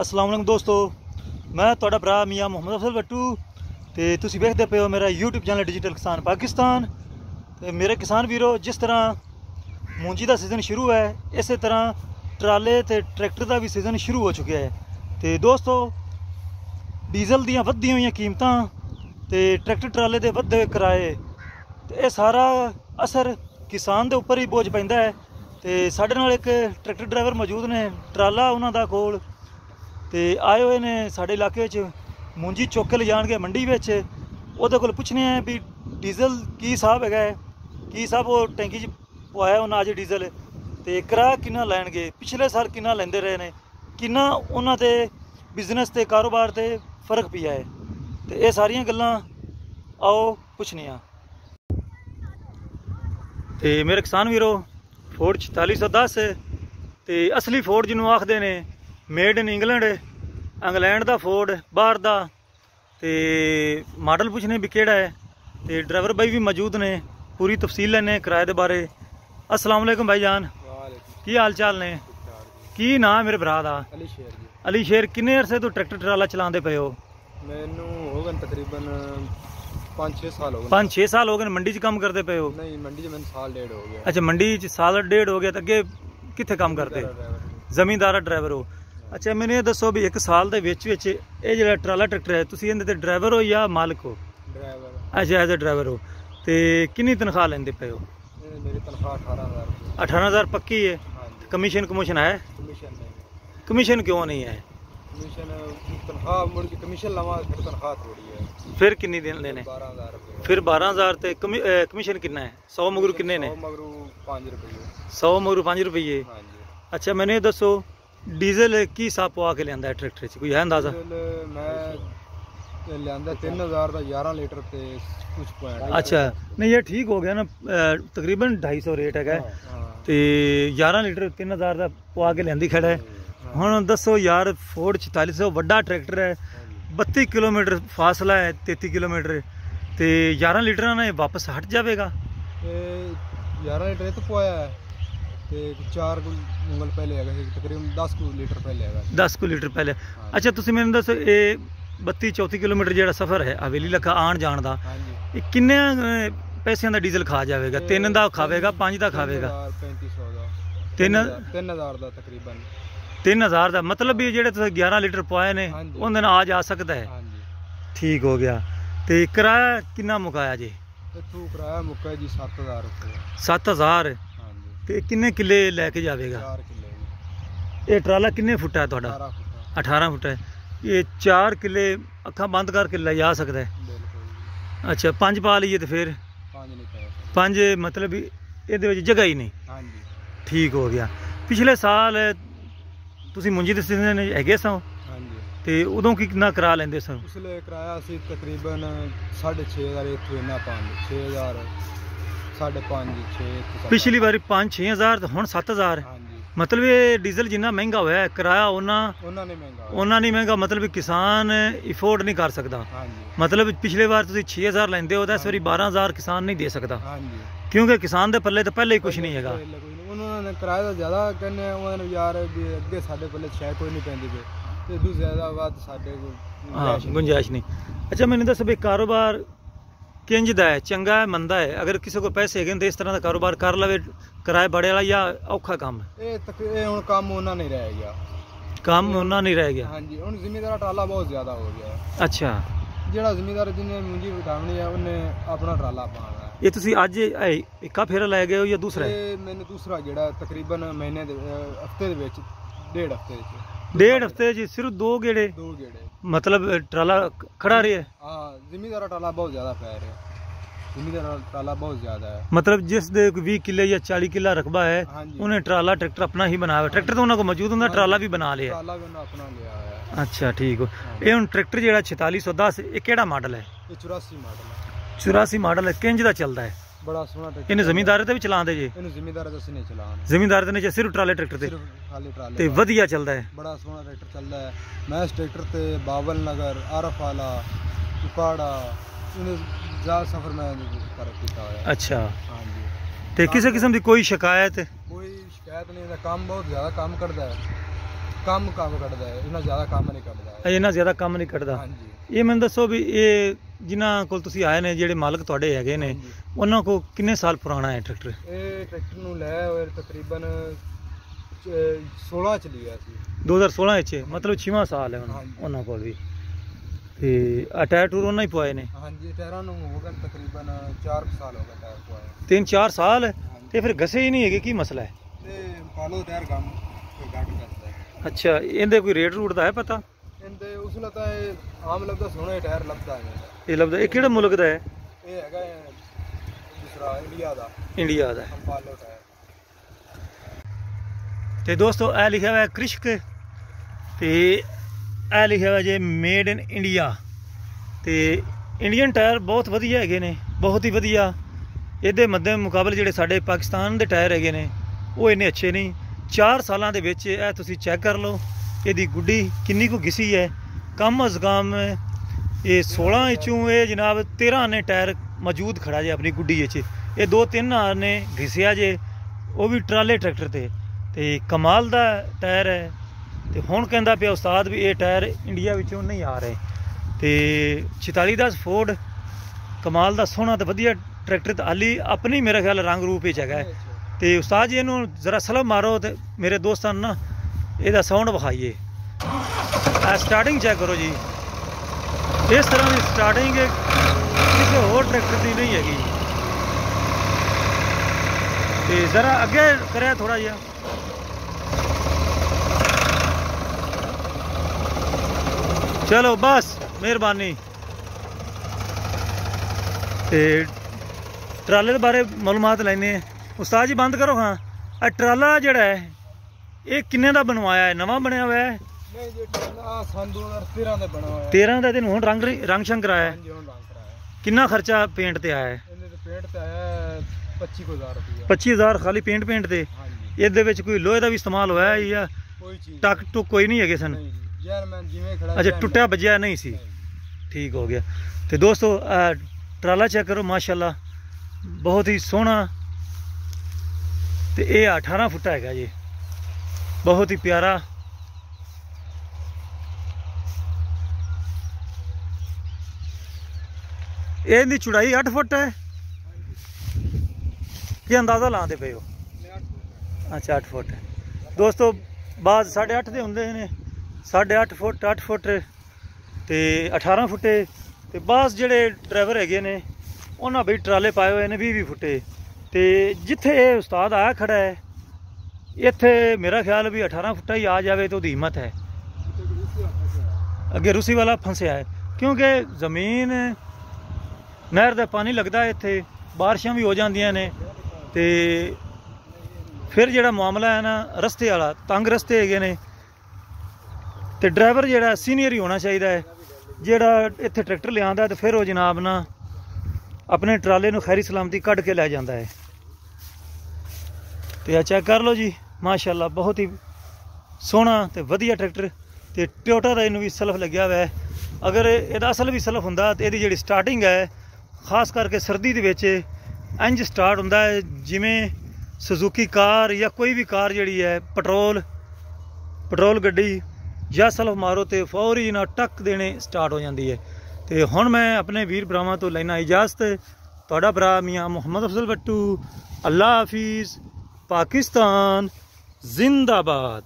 ਅਸਲਾਮ ਅਲੈਕੁਮ ਦੋਸਤੋ, ਮੈਂ ਤੁਹਾਡਾ ਭਰਾ ਮੀਆਂ ਮੁਹੰਮਦ ਅਫਜ਼ਲ ਬੱਟੂ ਤੇ ਤੁਸੀਂ ਵੇਖਦੇ ਪਏ ਹੋ ਮੇਰਾ YouTube ਚੈਨਲ ਡਿਜੀਟਲ ਕਿਸਾਨ ਪਾਕਿਸਤਾਨ ਤੇ ਮੇਰੇ ਕਿਸਾਨ ਵੀਰੋ, ਜਿਸ ਤਰ੍ਹਾਂ ਮੂੰਜੀ ਦਾ ਸੀਜ਼ਨ ਸ਼ੁਰੂ ਹੈ, ਇਸੇ ਤਰ੍ਹਾਂ ਟਰਾਲੇ ਤੇ ਟਰੈਕਟਰ ਦਾ ਵੀ ਸੀਜ਼ਨ ਸ਼ੁਰੂ ਹੋ ਚੁੱਕਿਆ ਹੈ। ਤੇ ਦੋਸਤੋ, ਡੀਜ਼ਲ ਦੀਆਂ ਵੱਧਦੀਆਂ ਹੋਈਆਂ ਕੀਮਤਾਂ ਤੇ ਟਰੈਕਟਰ ਟਰਾਲੇ ਦੇ ਵੱਧੇ ਹੋਏ ਕਿਰਾਏ, ਤੇ ਇਹ ਸਾਰਾ ਅਸਰ ਕਿਸਾਨ ਦੇ ਉੱਪਰ ਹੀ ਬੋਝ ਪੈਂਦਾ ਹੈ। ਤੇ ਸਾਡੇ ਨਾਲ ਇੱਕ ਟਰੈਕਟਰ ਡਰਾਈਵਰ ਮੌਜੂਦ ਨੇ, ਟਰਾਲਾ ਉਹਨਾਂ ਦਾ ਕੋਲ। ਤੇ ਆਏ ਹੋਏ ਨੇ ਸਾਡੇ ਇਲਾਕੇ ਵਿੱਚ, ਮੂੰਜੀ ਚੁੱਕ ਕੇ ਲਿਜਾਣਗੇ ਮੰਡੀ ਵਿੱਚ। ਉਹਦੇ ਕੋਲ ਪੁੱਛਣੇ ਆ ਵੀ ਡੀਜ਼ਲ ਕੀ ਹਿਸਾਬ ਹੈਗਾ ਹੈ? ਕੀ ਹਿਸਾਬ ਉਹ ਟੈਂਕੀ 'ਚ ਪਵਾਇਆ ਉਹਨਾਂ ਅੱਜ ਡੀਜ਼ਲ? ਤੇ ਕਿਰਾਇਆ ਕਿੰਨਾ ਲੈਣਗੇ? ਪਿਛਲੇ ਸਾਲ ਕਿੰਨਾ ਲੈਂਦੇ ਰਹੇ ਨੇ? ਕਿੰਨਾ ਉਹਨਾਂ ਦੇ ਬਿਜ਼ਨਸ ਤੇ ਕਾਰੋਬਾਰ ਤੇ ਫ਼ਰਕ ਪਿਆ ਹੈ? ਤੇ ਇਹ ਸਾਰੀਆਂ ਗੱਲਾਂ ਆਓ ਪੁੱਛਣੀਆਂ ਤੇ ਮੇਰੇ ਕਿਸਾਨ ਵੀਰੋ ਫੋਰਡ 4410 ਤੇ ਅਸਲੀ ਫੋਰਡ ਜਿਹਨੂੰ ਆਖਦੇ ਨੇ ਮੇਡ ਇਨ ਇੰਗਲੈਂਡ ਇੰਗਲੈਂਡ ਦਾ ਫੋਰਡ ਬਾਹਰ ਦਾ। ਤੇ ਮਾਡਲ ਪੁੱਛਣੇ ਵੀ ਕਿਹੜਾ ਹੈ। ਤੇ ਡਰਾਈਵਰ ਬਾਈ ਵੀ ਮੌਜੂਦ ਨੇ। ਪੂਰੀ ਤਫਸੀਲ ਲੈਣੇ ਕਿਰਾਏ ਦੇ ਬਾਰੇ। ਅਸਲਾਮ ਵਾਲੇਕੁਮ ਭਾਈ ਜਾਨ। ਕੀ ਹਾਲ ਚਾਲ ਨੇ? ਕੀ ਨਾਮ ਮੇਰੇ ਭਰਾ ਦਾ? ਅਲੀ ਸ਼ੇਰ ਜੀ। ਅਲੀ ਸ਼ੇਰ ਕਿੰਨੇ ਅਰਸੇ ਤੋਂ ਟਰੈਕਟਰ ਟਰਾਲਾ ਚਲਾਉਂਦੇ ਪਏ ਹੋ? ਮੈਨੂੰ ਹੋ ਗਏ ਤਕਰੀਬਨ 5-6 ਸਾਲ ਹੋ ਗਏ 5-6 ਸਾਲ ਹੋ ਗਏ ਮੰਡੀ 'ਚ ਕੰਮ ਕਰਦੇ ਪਏ ਹੋ? ਨਹੀਂ ਮੰਡੀ 'ਚ ਮੈਨੂੰ ਸਾਲ ਡੇਢ ਹੋ ਗਿਆ। ਅੱਛਾ ਮੰਡੀ 'ਚ ਸਾਲ ਡੇਢ ਹੋ ਗਿਆ ਤੇ ਅੱਗੇ ਕਿੱਥੇ ਕੰਮ ਕਰਦੇ? ਜ਼ਮੀਂਦਾਰਾ ਡਰਾਈਵਰ ਹੋ। ਅੱਛਾ ਮੈਨੂੰ ਇਹ ਦੱਸੋ ਵੀ ਇੱਕ ਸਾਲ ਦੇ ਵਿੱਚ ਵਿੱਚ ਇਹ ਜਿਹੜਾ ਟਰਾਲਾ ਟਰੈਕਟਰ ਹੈ ਤੁਸੀਂ ਇਹਦੇ ਤੇ ਡਰਾਈਵਰ ਹੋ ਜਾਂ ਮਾਲਕ ਹੋ? ਡਰਾਈਵਰ। ਅੱਛਾ ਐਜ਼ ਅ ਡਰਾਈਵਰ ਹੋ। ਤੇ ਕਿੰਨੀ ਤਨਖਾਹ ਲੈਂਦੇ ਪਏ ਹੋ? ਮੇਰੀ ਤਨਖਾਹ 18000 ਰੁਪਏ। 18000 ਪੱਕੀ ਹੈ? ਕਮਿਸ਼ਨ ਕਮਿਸ਼ਨ ਹੈ ਕਮਿਸ਼ਨ ਨਹੀਂ। ਕਮਿਸ਼ਨ ਕਿਉਂ ਨਹੀਂ ਹੈ ਕਮਿਸ਼ਨ ਤਨਖਾਹ ਮੁੜ ਕੇ ਕਮਿਸ਼ਨ ਲਵਾਂ ਫਿਰ ਤਨਖਾਹ ਥੋੜੀ ਹੈ। ਫਿਰ ਕਿੰਨੀ ਦਿਨ ਲੈਣੇ 12000 ਰੁਪਏ। ਫਿਰ 12000 ਤੇ ਕਮਿਸ਼ਨ ਕਿੰਨਾ ਹੈ? 100 ਮਗਰੂ ਕਿੰਨੇ ਨੇ? ਸੌ ਮਗਰੂ 5 ਰੁਪਏ। 100 ਮਗਰੂ 5 ਰੁਪਏ। ਹਾਂਜੀ। ਅੱਛਾ ਮੈਨੂੰ ਇਹ ਦੱਸੋ ਡੀਜ਼ਲ ਕੀ ਹਿਸਾਬ ਪਵਾ ਕੇ ਲਿਆਂਦਾ ਟਰੈਕਟਰ 'ਚ ਕੋਈ ਹੈ ਅੰਦਾਜ਼ਾ? ਮੈਂ ਲਿਆਂਦਾ 3000 ਦਾ 11 ਲੀਟਰ ਤੇ ਕੁਝ ਪੁਆਇੰਟ ਅੱਛਾ। ਨਹੀਂ ਇਹ ਠੀਕ ਹੋ ਗਿਆ ਨਾ ਤਕਰੀਬਨ 250 ਰੇਟ ਹੈਗਾ। ਤੇ 11 ਲੀਟਰ 3000 ਦਾ ਪਵਾ ਕੇ ਲਿਆਂਦੀ ਖੜਾ ਹੈ। ਹੁਣ ਦੱਸੋ ਯਾਰ ਫੋਰਡ 4400 ਵੱਡਾ ਟਰੈਕਟਰ ਹੈ 32 ਕਿਲੋਮੀਟਰ ਫਾਸਲਾ ਹੈ 33 ਕਿਲੋਮੀਟਰ। ਤੇ 11 ਲੀਟਰਾਂ ਨਾਲ ਇਹ ਵਾਪਸ ਹਟ ਜਾਵੇਗਾ? ਤੇ 11 ਲੀਟਰ ਇਹ ਤੋਂ ਪਵਾਇਆ ਹੈ। ਤੇ 4 ਉਂਗਲ ਪਹਿਲੇ ਹੈਗਾ ਸੀ ਤਕਰੀਬਨ 10 ਕੁ ਲੀਟਰ ਪਹਿਲੇ ਹੈਗਾ ਸੀ। 10 ਕੁ ਲੀਟਰ ਪਹਿਲੇ। ਅੱਛਾ ਤੁਸੀਂ ਮੈਨੂੰ ਦੱਸੋ ਇਹ 32 34 ਕਿਲੋਮੀਟਰ ਜਿਹੜਾ ਸਫ਼ਰ ਹੈ ਹਵੇਲੀ ਲੱਖਾ ਆਣ ਜਾਣ ਦਾ ਹਾਂਜੀ। ਇਹ ਕਿੰਨੇ ਅਹ, ਪੈਸਿਆਂ ਦਾ ਡੀਜ਼ਲ ਖਾ ਜਾਵੇਗਾ? ਤਿੰਨ ਦਾ ਖਾਵੇਗਾ ਪੰਜ ਦਾ ਖਾਵੇਗਾ? 3500 ਦਾ। ਤਿੰਨ 3000 ਦਾ ਤਕਰੀਬਨ। 3000 ਦਾ ਮਤਲਬ ਵੀ ਜਿਹੜੇ ਤੁਸੀਂ 11 ਲੀਟਰ ਪਵਾਏ ਨੇ ਹਾਂਜੀ। ਉਹਦੇ ਨਾਲ ਆ ਜਾ ਸਕਦਾ ਹੈ? ਹਾਂਜੀ। ਠੀਕ ਹੋ ਗਿਆ। ਤੇ ਕਿਰਾਇਆ ਕਿੰਨਾ ਮੁਕਾਇਆ ਜੀ? ਇੱਥੋਂ ਕਿਰਾਇਆ ਮੁੱਕਾ ਜੀ 7000 ਰੁਪਏ। 7000 ਹਾਂਜੀ ਤੇ ਕਿੰਨੇ ਕਿੱਲੇ ਲੈ ਕੇ ਜਾਵੇਗਾ? 4 ਕਿੱਲੇ ਇਹ ਟਰਾਲਾ ਕਿੰਨੇ ਫੁੱਟ ਹੈ ਤੁਹਾਡਾ? 18 ਫੁੱਟ 18 ਫੁੱਟ ਹੈ। ਇਹ 4 ਕਿੱਲੇ ਅੱਖਾਂ ਬੰਦ ਕਰਕੇ ਲੈ ਜਾ ਸਕਦਾ ਹੈ? ਬਿਲਕੁਲ ਅੱਛਾ ਪੰਜ ਪਾ ਲਈਏ ਤੇ ਫਿਰ? ਪੰਜ ਨਹੀਂ ਪੰਜ ਮਤਲਬ ਵੀ ਇਹਦੇ ਵਿੱਚ ਜਗ੍ਹਾ ਹੀ ਨਹੀਂ। ਹਾਂਜੀ। ਠੀਕ ਹੋ ਗਿਆ। ਪਿਛਲੇ ਸਾਲ ਤੁਸੀਂ ਮੁੰਜੀ ਦੇ ਸੀਜ਼ਨ ਹੈਗੇ ਸੋ? ਹਾਂਜੀ। ਤੇ ਉਦੋਂ ਕੀ ਕਿੰਨਾ ਕਰਾ ਲੈਂਦੇ ਸਨ ਪਿਛਲੇ ਕਿਰਾਇਆ ਸੀ ਤਕਰੀਬਨ 6500 ਇੱਥੋਂ ਇੰਨਾ ਪੰਜ 6000 5.5 6 ਪਿਛਲੀ ਵਾਰੀ 5-6000 ਤੇ ਹੁਣ 7000 ਹਾਂਜੀ। ਮਤਲਬ ਇਹ ਡੀਜ਼ਲ ਜਿੰਨਾ ਮਹਿੰਗਾ ਹੋਇਆ ਹੈ ਕਿਰਾਇਆ ਉਹਨਾਂ ਉਹਨਾਂ ਨੇ ਮਹਿੰਗਾ ਉਹਨਾਂ ਨਹੀਂ ਮਹਿੰਗਾ ਮਤਲਬ ਕਿਸਾਨ ਅਫੋਰਡ ਨਹੀਂ ਕਰ ਸਕਦਾ। ਹਾਂਜੀ। ਮਤਲਬ ਪਿਛਲੇ ਵਾਰ ਤੁਸੀਂ 6000 ਲੈਂਦੇ ਹੋ ਤਾਂ ਇਸ ਵਾਰੀ 12000 ਕਿਸਾਨ ਨਹੀਂ ਦੇ ਸਕਦਾ। ਹਾਂਜੀ। ਕਿਉਂਕਿ ਕਿਸਾਨ ਦੇ ਪੱਲੇ ਤਾਂ ਪਹਿਲੇ ਹੀ ਕੁਝ ਨਹੀਂ ਹੈਗਾ। ਉਹਨਾਂ ਨੇ ਕਿਰਾਇਆ ਤਾਂ ਜ਼ਿਆਦਾ ਕਹਿੰਦੇ ਉਹਨਾਂ ਨੂੰ ਯਾਰ ਅੱਗੇ ਸਾਡੇ ਪੱਲੇ ਸ਼ਾਇਦ ਕੋਈ ਨਹੀਂ ਪੈਂਦੀ ਤੇ ਦੂ ਜ਼ਿਆਦਾ ਵੱਧ ਸਾਡੇ ਕੋਲ। ਗੁੰਜਾਇਸ਼ ਨਹੀਂ। ਅੱਛਾ ਮੈਨੂੰ ਦੱਸੋ ਵੀ ਕਾਰੋਬਾਰ ਕਿੰਜ ਦਾ ਹੈ ਚੰਗਾ ਹੈ ਮੰਦਾ ਹੈ। ਅਗਰ ਕਿਸੇ ਕੋਲ ਪੈਸੇ ਹੈਗੇ ਨੇ ਇਸ ਤਰ੍ਹਾਂ ਦਾ ਕਾਰੋਬਾਰ ਕਰ ਲਵੇ ਕਿਰਾਏ ਬੜੇ ਵਾਲਾ ਜਾਂ ਔਖਾ ਕੰਮ ਹੈ। ਇਹ ਤੱਕ ਇਹ ਹੁਣ ਕੰਮ ਉਹਨਾਂ ਨਹੀਂ ਰਹਿ ਗਿਆ। ਕੰਮ ਉਹਨਾਂ ਨਹੀਂ ਰਹਿ ਗਿਆ। ਹਾਂਜੀ ਹੁਣ ਜ਼ਿਮੀਦਾਰ ਟਰਾਲਾ ਬਹੁਤ ਜ਼ਿਆਦਾ ਹੋ ਗਿਆ। ਹੈ। ਅੱਛਾ। ਜਿਹੜਾ ਜ਼ਿਮੀਦਾਰ ਜਿਹਨੇ ਮੁੰਜੀ ਵਟਾਉਣੀ ਹੈ ਉਹਨੇ ਆਪਣਾ ਟਰਾਲਾ ਪਾਉਣਾ ਹੈ। ਇਹ ਤੁਸੀਂ ਅੱਜ ਇਹ ਇੱਕਾ ਫੇਰਾ ਲੈ ਗਏ ਹੋ ਜਾਂ ਦੂਸਰਾ ਹੈ? ਇਹ ਮੈਨੂੰ ਦੂਸਰਾ ਜਿਹੜਾ ਤਕਰੀਬਨ ਮਹੀਨੇ ਦੇ ਹਫ਼ਤੇ ਦੇ ਵਿੱਚ ਡੇਢ ਹਫ਼ਤੇ ਵਿੱਚ। ਡੇਢ ਹਫ਼ਤੇ ਜੀ ਸਿਰਫ ਦੋ ਗੇੜੇ? ਦੋ ਗੇੜੇ। ਮਤਲਬ ਟਰਾਲਾ ਖੜਾ ਰਿਹਾ? ਹੈ। ਜ਼ਿਮੀਦਾਰ ਟਰਾਲਾ ਬਹੁਤ ਜ਼ਿਆਦਾ ਪੈ ਰਿਹਾ। ਜ਼ਿਮੀਦਾਰ ਟਰਾਲਾ ਬਹੁਤ ਜ਼ਿਆਦਾ ਹੈ। ਮਤਲਬ ਜਿਸ ਦੇ ਕੋਈ 20 ਕਿੱਲੇ ਜਾਂ 40 ਕਿੱਲਾ ਰਕਬਾ ਹੈ ਉਹਨੇ ਟਰਾਲਾ ਟਰੈਕਟਰ ਆਪਣਾ ਹੀ ਬਣਾਇਆ ਟਰੈਕਟਰ ਤਾਂ ਉਹਨਾਂ ਕੋਲ ਮੌਜੂਦ ਹੁੰਦਾ ਟਰਾਲਾ ਵੀ ਬਣਾ ਲਿਆ। ਟਰਾਲਾ ਵੀ ਉਹਨਾਂ ਆਪਣਾ ਲਿਆ ਹੋਇਆ ਹੈ। ਅੱਛਾ ਠੀਕ। ਹੋ। ਇਹ ਹੁਣ ਟਰੈਕਟਰ ਜਿਹੜਾ 4610 ਇਹ ਕਿਹੜਾ ਮਾਡਲ ਹੈ? ਇਹ 84 ਮਾਡਲ ਹੈ। 84 ਮਾਡਲ ਹੈ ਕਿੰਜ ਦਾ ਚੱਲਦਾ ਹੈ? ਬੜਾ ਸੋਹਣਾ ਟਰੈਕਟਰ ਇਹਨੇ ਜ਼ਮੀਂਦਾਰ ਤੇ ਵੀ ਚਲਾਉਂਦੇ ਜੇ? ਇਹਨੂੰ ਜ਼ਿਮੀਦਾਰ ਦੱਸ ਨਹੀਂ ਚਲਾਉਣ। ਜ਼ਮੀਂਦਾਰ ਦੇ ਨੇ ਸਿਰਫ ਟਰਾਲੇ ਟਰੈਕਟਰ ਤੇ? ਸਿਰਫ ਖਾਲੀ ਟਰਾਲੇ ਤੇ। ਵਧੀਆ ਚੱਲਦਾ ਹੈ। ਬੜਾ ਸੋਹਣਾ ਟਰੈਕਟਰ ਚੱਲਦਾ ਹੈ। ਮੈਂ ਇਸ ਟਰੈਕਟਰ ਤੇ ਬਾਬਲ ਨਗਰ ਆਰਫ ਵਾਲਾ ਉਕਾੜਾ ਇਹਨੇ ਜ਼ਿਆਦਾ ਸਫ਼ਰ ਮੈਂ ਕਰ ਕੀਤਾ ਹੋਇਆ ਅੱਛਾ। ਹਾਂਜੀ। ਤੇ ਕਿਸੇ ਕਿਸਮ ਦੀ ਕੋਈ ਸ਼ਿਕਾਇਤ? ਕੋਈ ਸ਼ਿਕਾਇਤ ਨਹੀਂ ਇਹਦਾ ਕੰਮ ਬਹੁਤ ਜ਼ਿਆਦਾ ਕੰਮ ਕਰਦਾ ਹੈ। ਕੰਮ ਕੰਮ ਕੱਢਦਾ ਹੈ ਇਹਨਾਂ ਜ਼ਿਆਦਾ ਕੰਮ ਨਹੀਂ ਕੱਢਦਾ ਹੈ। ਇਹ ਇੰਨਾ ਜ਼ਿਆਦਾ ਕੰਮ ਨਹੀਂ ਕੱਢਦਾ ਹਾਂਜੀ। ਇਹ ਮੈਨੂੰ ਦੱਸੋ ਵੀ ਇਹ ਜਿਨ੍ਹਾਂ ਕੋਲ ਤੁਸੀਂ ਆਏ ਨੇ ਜਿਹੜੇ ਮਾਲਕ ਤੁਹਾਡੇ ਹੈਗੇ ਨੇ ਹਾਂਜੀ। ਉਹਨਾਂ ਕੋਲ ਕਿੰਨੇ ਸਾਲ ਪੁਰਾਣਾ ਹੈ ਟਰੈਕਟਰ? ਇਹ ਟਰੈਕਟਰ ਨੂੰ ਲੈ ਹੋਏ ਤਕਰੀਬਨ ਚ- 16 ਚ ਲਿਆ ਸੀ। 2016 ਵਿੱਚ? ਮਤਲਬ 6ਵਾਂ ਸਾਲ ਹੈ ਉਹਨਾਂ-। ਉਹਨਾਂ ਕੋਲ ਵੀ। ਤੇ ਆ ਟਾਇਰ ਟੂਰ ਉਹਨਾਂ ਹੀ ਪਵਾਏ ਨੇ? ਹਾਂਜੀ ਟਾਇਰਾਂ ਨੂੰ ਹੋ ਗਏ ਤਕਰੀਬਨ 4 ਸਾਲ ਹੋ ਗਏ ਟਾਇਰ ਪਵਾਏ ਤਿੰਨ ਚਾਰ ਸਾਲ। ਤੇ ਫਿਰ ਘਸੇ ਹੀ ਨਹੀਂ ਹੈਗੇ ਕੀ ਮਸਲਾ ਹੈ? ਤੇ ਪਾਲੋ ਟਾਇਰ ਕੰਮ ਕੋਈ ਘੱਟ ਕਰਦਾ ਹੈ। ਅੱਛਾ ਇਹਦੇ ਕੋਈ ਰੇਟ ਰੂਟ ਦਾ ਹੈ ਪਤਾ? ਇਹਦੇ ਉਸ ਨਾਲ ਤਾਂ ਇਹ ਆਮ ਲੱਭਦਾ ਸੋਹਣਾ ਟਾਇਰ ਲੱਭਦਾ ਹੈ। ਇਹ ਲੱਭਦਾ ਇਹ ਕਿਹੜੇ ਮੁਲਕ ਦਾ ਹੈ? ਇਹ ਹੈਗਾ ਦੂਸਰਾ ਇੰਡੀਆ ਦਾ। ਇੰਡੀਆ ਦਾ। ਟਾਇਰ ਤੇ ਦੋਸਤੋ ਇਹ ਲਿਖਿਆ ਹੋਇਆ ਕ੍ਰਿਸ਼ਕ ਤੇ ਇਹ ਲਿਖਿਆ ਹੋਇਆ ਜੇ ਮੇਡ ਇਨ ਇੰਡੀਆ ਤੇ ਇੰਡੀਅਨ ਟਾਇਰ ਬਹੁਤ ਵਧੀਆ ਹੈਗੇ ਨੇ ਬਹੁਤ ਹੀ ਵਧੀਆ। ਇਹਦੇ ਮੱਦੇ ਮੁਕਾਬਲੇ ਜਿਹੜੇ ਸਾਡੇ ਪਾਕਿਸਤਾਨ ਦੇ ਟਾਇਰ ਹੈਗੇ ਨੇ ਉਹ ਇੰਨੇ ਅੱਛੇ ਨਹੀਂ। 4 ਸਾਲਾਂ ਦੇ ਵਿੱਚ ਇਹ ਤੁਸੀਂ ਚੈੱਕ ਕਰ ਲਓ ਇਹਦੀ ਗੁੱਡੀ ਕਿੰਨੀ ਕੁ ਘਿਸੀ ਹੈ। ਕਮ ਅਜ਼ ਕਮ ਇਹ 16 ਇੰਚੋਂ ਇਹ ਜਨਾਬ 13 ਨੇ ਟਾਇਰ ਮੌਜੂਦ ਖੜਾ ਜੇ ਆਪਣੀ ਗੁੱਡੀ ਵਿੱਚ। ਇਹ ਦੋ ਤਿੰਨ ਹਾਰ ਨੇ ਘਿਸਿਆ ਜੇ, ਉਹ ਵੀ ਟਰਾਲੇ ਟਰੈਕਟਰ ਤੇ। ਤੇ ਕਮਾਲ ਦਾ ਟਾਇਰ ਹੈ। ਤੇ ਹੁਣ ਕਹਿੰਦਾ ਪਿਆ ਉਸਤਾਦ ਵੀ ਇਹ ਟਾਇਰ ਇੰਡੀਆ ਵਿੱਚੋਂ ਨਹੀਂ ਆ ਰਹੇ। ਤੇ 4410 ਫੋਰਡ, ਕਮਾਲ ਦਾ ਸੋਹਣਾ ਤੇ ਵਧੀਆ ਟਰੈਕਟਰ ਤੇ ਹਾਲੀ ਆਪਣੀ ਮੇਰਾ ਖਿਆਲ ਰੰਗ ਰੂਪ ਵਿੱਚ ਹੈਗਾ। ਹੈ। ਤੇ ਉਸਤਾਦ ਜੀ ਇਹਨੂੰ ਜ਼ਰਾ ਸਲਮ ਮਾਰੋ ਤੇ ਮੇਰੇ ਦੋਸਤਾਂ ਨੂੰ ਨਾ ਇਹਦਾ ਸਾਊਂਡ ਵਿਖਾਈਏ। ਆ ਸਟਾਰਟਿੰਗ ਚੈੱਕ ਕਰੋ ਜੀ। ਇਸ ਤਰ੍ਹਾਂ ਦੀ ਸਟਾਰਟਿੰਗ ਕਿਸੇ ਹੋਰ ਟਰੈਕਟਰ ਦੀ ਨਹੀਂ ਹੈਗੀ। ਤੇ ਜ਼ਰਾ ਅੱਗੇ ਕਰਿਆ ਥੋੜਾ ਜਿਹਾ। ਚਲੋ ਬਸ ਮਿਹਰਬਾਨੀ। ਤੇ ਟਰਾਲੇ ਦੇ ਬਾਰੇ ਮਾਲੂਮਾਤ ਲੈਣੇ ਆ ਉਸਤਾਦ ਜੀ ਬੰਦ ਕਰੋ ਹਾਂ। ਇਹ ਟਰਾਲਾ ਜਿਹੜਾ ਹੈ ਇਹ ਕਿੰਨੇ ਦਾ ਬਣਵਾਇਆ ਹੈ? ਨਵਾਂ ਬਣਿਆ ਹੋਇਆ ਹੈ? ਨਹੀਂ ਜੀ ਆ ਸੰਨ 2013 ਦੇ ਬਣਾ ਹੋਇਆ 13 ਦਾ ਦਿਨ ਹੁਣ ਰੰਗ ਰੰਗ ਸ਼ੰਗ ਕਰਾਇਆ ਹੈ। ਕਿੰਨਾ ਖਰਚਾ ਪੇਂਟ ਤੇ ਆਇਆ ਹੈ? ਇਹਦੇ ਤੇ ਪੇਂਟ ਤੇ ਆਇਆ 25000 ਰੁਪਇਆ 25000 ਖਾਲੀ ਪੇਂਟ ਪੇਂਟ ਤੇ? ਹਾਂਜੀ। ਇਹਦੇ ਵਿੱਚ ਕੋਈ ਲੋਹੇ ਦਾ ਵੀ ਇਸਤੇਮਾਲ ਹੋਇਆ ਹੈ ਜਾਂ ਕੋਈ ਚੀਜ਼ ਟੱਕ ਟੁੱਕ ਕੋਈ ਨਹੀਂ ਹੈਗੇ ਸਨ? ਯਾਰ ਮੈਂ ਜਿਵੇਂ ਖੜਾ ਅੱਛਾ ਟੁੱਟਿਆ ਵੱਜਿਆ ਨਹੀਂ ਸੀ। ਠੀਕ ਹੋ ਗਿਆ। ਤੇ ਦੋਸਤੋ ਟਰਾਲਾ ਚੈੱਕ ਕਰੋ ਮਾਸ਼ਾਅੱਲਾ। ਬਹੁਤ ਹੀ ਸੋਹਣਾ। ਤੇ ਇਹ 18 ਫੁੱਟ ਹੈਗਾ ਜੀ। ਬਹੁਤ ਹੀ ਪਿਆਰਾ। ਇਹਦੀ ਚੌੜਾਈ 8 ਫੁੱਟ ਹੈ। ਕੀ ਅੰਦਾਜ਼ਾ ਲਾਉਂਦੇ ਪਏ ਹੋ? ਅੱਛਾ 8 ਫੁੱਟ ਦੋਸਤੋ ਬਾਅਦ 8.5 ਦੇ ਹੁੰਦੇ ਨੇ। 8.5 ਫੁੱਟ 8 ਫੁੱਟ ਤੇ 18 ਫੁੱਟੇ। ਤੇ ਬਾਸ ਜਿਹੜੇ ਡਰਾਈਵਰ ਹੈਗੇ ਨੇ ਉਹਨਾਂ ਵੀ ਟਰਾਲੇ ਪਾਏ ਹੋਏ ਨੇ 20 20 ਫੁੱਟੇ। ਤੇ ਜਿੱਥੇ ਇਹ ਉਸਤਾਦ ਆਇਆ ਖੜਾ ਹੈ ਇੱਥੇ ਮੇਰਾ ਖਿਆਲ ਵੀ 18 ਫੁੱਟਾ ਹੀ ਆ ਜਾਵੇ ਤਾਂ ਉਹਦੀ ਹਿੰਮਤ ਹੈ। ਅੱਗੇ ਰੂਸੀ ਵਾਲਾ ਫਸਿਆ ਹੈ। ਕਿਉਂਕਿ ਜ਼ਮੀਨ ਨਹਿਰ ਦਾ ਪਾਣੀ ਲੱਗਦਾ ਇੱਥੇ, ਬਾਰਿਸ਼ਾਂ ਵੀ ਹੋ ਜਾਂਦੀਆਂ ਨੇ ਤੇ ਫਿਰ ਜਿਹੜਾ ਮਾਮਲਾ ਹੈ ਨਾ ਰਸਤੇ ਵਾਲਾ, ਤੰਗ ਰਸਤੇ ਹੈਗੇ ਨੇ ਤੇ ਡਰਾਈਵਰ ਜਿਹੜਾ ਸੀਨੀਅਰ ਹੀ ਹੋਣਾ ਚਾਹੀਦਾ ਹੈ, ਜਿਹੜਾ ਇੱਥੇ ਟਰੈਕਟਰ ਲਿਆਂਦਾ ਤੇ ਫਿਰ ਉਹ ਜਨਾਬ ਨਾ ਆਪਣੇ ਟਰਾਲੇ ਨੂੰ ਖੈਰੀ ਸਲਾਮਤੀ ਕੱਢ ਕੇ ਲੈ ਜਾਂਦਾ ਹੈ। ਤੇ ਆ ਚੈੱਕ ਕਰ ਲਓ ਜੀ, ਮਾਸ਼ਾਅੱਲਾ ਬਹੁਤ ਹੀ ਸੋਹਣਾ ਤੇ ਵਧੀਆ ਟਰੈਕਟਰ ਤੇ ਟੋਯੋਟਾ ਦਾ ਇਹਨੂੰ ਵੀ ਸਲਫ ਲੱਗਿਆ ਹੋਇਆ ਹੈ। ਅਗਰ ਇਹਦਾ ਅਸਲ ਵੀ ਸਲਫ ਹੁੰਦਾ ਤੇ ਇਹਦੀ ਜਿਹੜੀ ਸਟਾਰਟਿੰਗ ਹੈ ਖਾਸ ਕਰਕੇ ਸਰਦੀ ਦੇ ਵਿੱਚ ਇੰਜ ਸਟਾਰਟ ਹੁੰਦਾ ਹੈ, ਜਿਵੇਂ ਸੁਜ਼ੂਕੀ ਕਾਰ ਜਾਂ ਕੋਈ ਵੀ ਕਾਰ ਜਿਹੜੀ ਹੈ ਪੈਟਰੋਲ ਪੈਟਰੋਲ ਗੱਡੀ ਜਾਂ ਸਲਫ ਮਾਰੋ ਤੇ ਫੌਰੀ ਨਾਲ ਟੱਕ ਦੇਣੇ ਸਟਾਰਟ ਹੋ ਜਾਂਦੀ ਹੈ। ਤੇ ਹੁਣ ਮੈਂ ਆਪਣੇ ਵੀਰ ਭਰਾਵਾਂ ਤੋਂ ਲੈਣਾ ਇਜਾਜ਼ਤ। ਤੁਹਾਡਾ ਭਰਾ ਮੀਆਂ ਮੁਹੰਮਦ ਅਫਜ਼ਲ ਬੱਟੂ। ਅੱਲਾ ਹਾਫਿਜ਼। ਪਾਕਿਸਤਾਨ ਜ਼ਿੰਦਾਬਾਦ।